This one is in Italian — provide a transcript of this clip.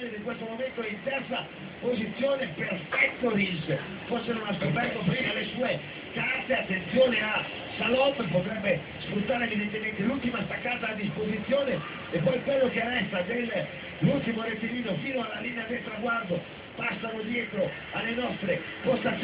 Emanuele in questo momento è in terza posizione, perfetto Rins, forse non ha scoperto prima le sue carte, attenzione a Salop, potrebbe sfruttare evidentemente l'ultima staccata a disposizione e poi quello che resta dell'ultimo rettilineo fino alla linea del traguardo passano dietro alle nostre postazioni